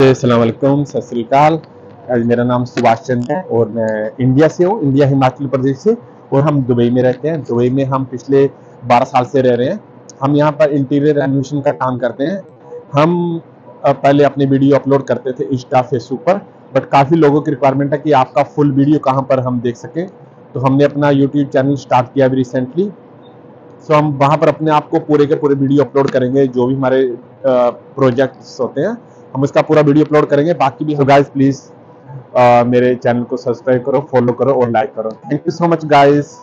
असलकुम सत श्रीकाल मेरा नाम सुभाष चंद है और मैं इंडिया से हूँ इंडिया हिमाचल प्रदेश से और हम दुबई में रहते हैं। दुबई में हम पिछले 12 साल से रह रहे हैं। हम यहाँ पर इंटीरियर एनिमेशन का काम करते हैं। हम पहले अपने वीडियो अपलोड करते थे इंस्टा फेसबुक पर बट काफ़ी लोगों की रिक्वायरमेंट है कि आपका फुल वीडियो कहाँ पर हम देख सकें। तो हमने अपना यूट्यूब चैनल स्टार्ट किया अभी रिसेंटली सो हम वहाँ पर अपने आप को पूरे के पूरे वीडियो अपलोड करेंगे, जो भी हमारे प्रोजेक्ट्स होते हैं। हम इसका पूरा वीडियो अपलोड करेंगे। बाकी भी गाइस प्लीज़ मेरे चैनल को सब्सक्राइब करो फॉलो करो और लाइक करो। Thank you so much guys